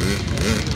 Mm-hmm.